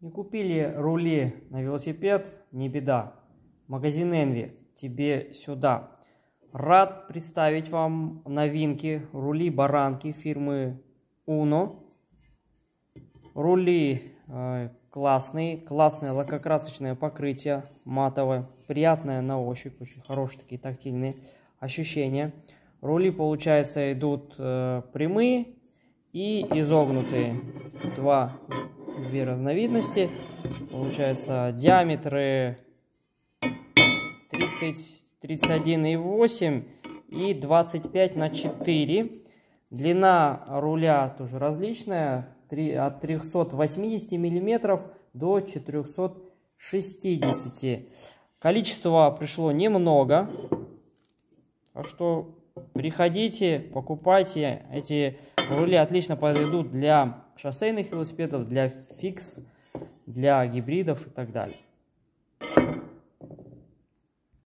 Не купили рули на велосипед? Не беда. Магазин Envy, тебе сюда. Рад представить вам новинки рули баранки фирмы Uno. Рули э, классные, классное лакокрасочное покрытие матовое, приятное на ощупь, очень хорошие такие тактильные ощущения. Рули, получается, идут э, прямые и изогнутые. Два две разновидности. Получается диаметры 30, 31,8 и 25 на 4. Длина руля тоже различная, от 380 миллиметров до 460. Количество пришло немного, так что приходите, покупайте. Эти рули отлично подойдут для шоссейных велосипедов, для фикс, для гибридов и так далее.